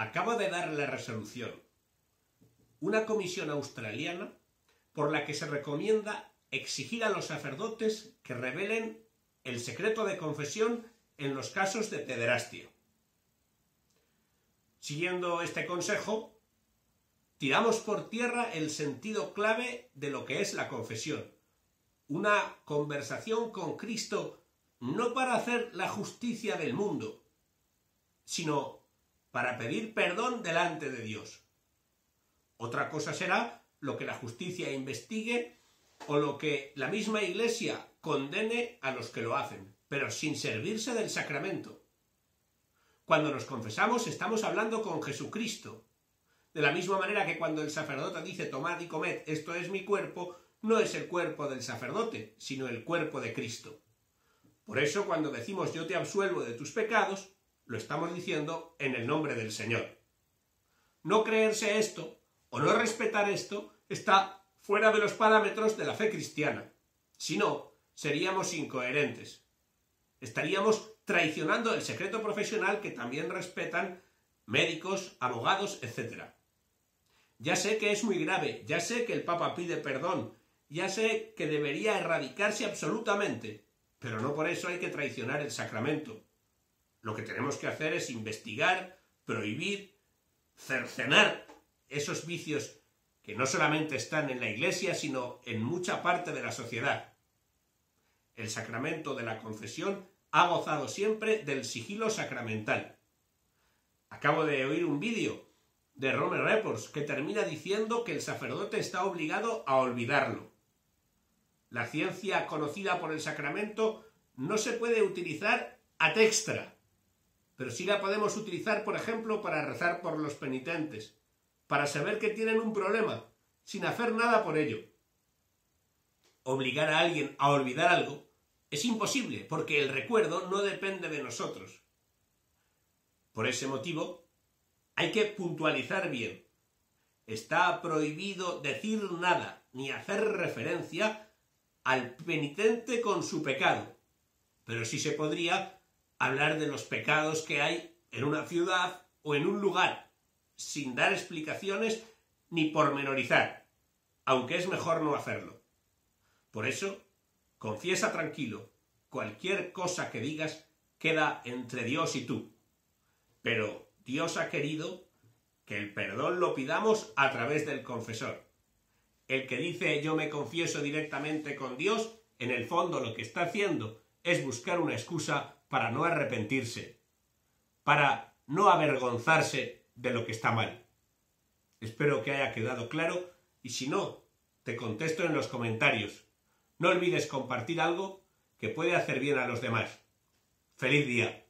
acaba de dar la resolución una comisión australiana por la que se recomienda exigir a los sacerdotes que revelen el secreto de confesión en los casos de pederastia. Siguiendo este consejo, tiramos por tierra el sentido clave de lo que es la confesión. Una conversación con Cristo no para hacer la justicia del mundo, sino para pedir perdón delante de Dios. Otra cosa será lo que la justicia investigue o lo que la misma Iglesia condene a los que lo hacen, pero sin servirse del sacramento. Cuando nos confesamos estamos hablando con Jesucristo. De la misma manera que cuando el sacerdote dice tomad y comed, esto es mi cuerpo, no es el cuerpo del sacerdote, sino el cuerpo de Cristo. Por eso cuando decimos yo te absuelvo de tus pecados, lo estamos diciendo en el nombre del Señor. No creerse esto o no respetar esto está fuera de los parámetros de la fe cristiana. Si no, seríamos incoherentes. Estaríamos traicionando el secreto profesional que también respetan médicos, abogados, etc. Ya sé que es muy grave, ya sé que el Papa pide perdón, ya sé que debería erradicarse absolutamente, pero no por eso hay que traicionar el sacramento. Lo que tenemos que hacer es investigar, prohibir, cercenar esos vicios que no solamente están en la Iglesia, sino en mucha parte de la sociedad. El sacramento de la confesión ha gozado siempre del sigilo sacramental. Acabo de oír un vídeo de Romer Reports que termina diciendo que el sacerdote está obligado a olvidarlo. La ciencia conocida por el sacramento no se puede utilizar a extra, pero sí la podemos utilizar, por ejemplo, para rezar por los penitentes, para saber que tienen un problema, sin hacer nada por ello. Obligar a alguien a olvidar algo es imposible, porque el recuerdo no depende de nosotros. Por ese motivo, hay que puntualizar bien. Está prohibido decir nada, ni hacer referencia al penitente con su pecado, pero sí se podría hablar de los pecados que hay en una ciudad o en un lugar, sin dar explicaciones ni pormenorizar, aunque es mejor no hacerlo. Por eso, confiesa tranquilo, cualquier cosa que digas queda entre Dios y tú. Pero Dios ha querido que el perdón lo pidamos a través del confesor. El que dice yo me confieso directamente con Dios, en el fondo lo que está haciendo es buscar una excusa para no arrepentirse, para no avergonzarse de lo que está mal. Espero que haya quedado claro y si no, te contesto en los comentarios. No olvides compartir algo que puede hacer bien a los demás. ¡Feliz día!